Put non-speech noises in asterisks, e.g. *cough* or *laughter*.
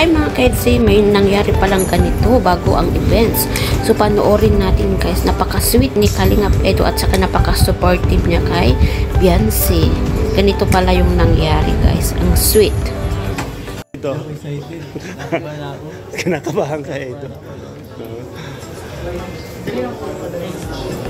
Hi mga Kedsi, may nangyari palang ganito bago ang events. So panoorin natin guys, napaka-sweet ni Kalingap Edo at saka napaka-supportive niya kay Beyonce. Ganito pala yung nangyari guys, ang sweet. Ito. *laughs* Kinakabahan ka ito. *laughs*